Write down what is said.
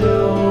show.